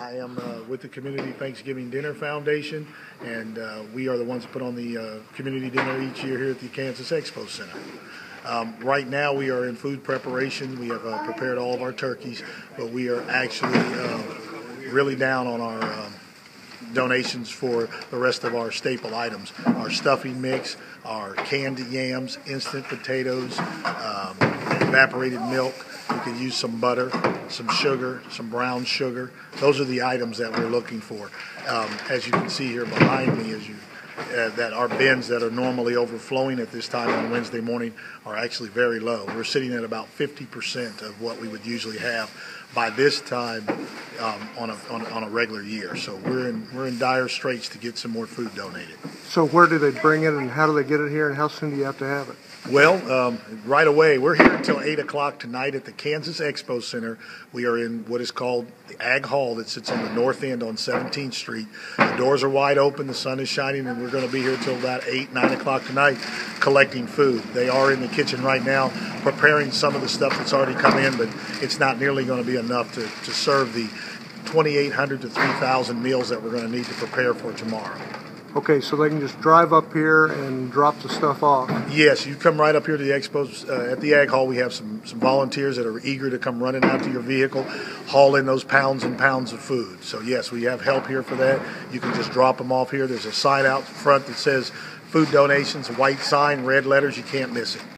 I am uh, with the Community Thanksgiving Dinner Foundation, and uh, we are the ones that put on the uh, community dinner each year here at the Kansas Expo Center. Um, right now, we are in food preparation. We have uh, prepared all of our turkeys, but we are actually uh, really down on our um, donations for the rest of our staple items our stuffing mix, our canned yams, instant potatoes, um, evaporated milk. You could use some butter, some sugar, some brown sugar. Those are the items that we're looking for. Um, as you can see here behind me, as you uh, that our bins that are normally overflowing at this time on Wednesday morning are actually very low. We're sitting at about 50% of what we would usually have by this time um, on, a, on, on, a regular year. So we're in, we're in dire straits to get some more food donated. So where do they bring it and how do they get it here and how soon do you have to have it? Well, um, right away. We're here until 8 o'clock tonight at the Kansas Expo Center. We are in what is called the Ag Hall that sits on the north end on 17th Street. The doors are wide open, the sun is shining, and we're going to be here until about 8, 9 o'clock tonight collecting food. They are in the kitchen right now preparing some of the stuff that's already come in, but it's not nearly going to be enough to, to serve the 2,800 to 3,000 meals that we're going to need to prepare for tomorrow. Okay, so they can just drive up here and drop the stuff off. Yes, you come right up here to the expo uh, at the Ag Hall. We have some some volunteers that are eager to come running out to your vehicle, haul in those pounds and pounds of food. So yes, we have help here for that. You can just drop them off here. There's a sign out front that says food donations, white sign, red letters. You can't miss it.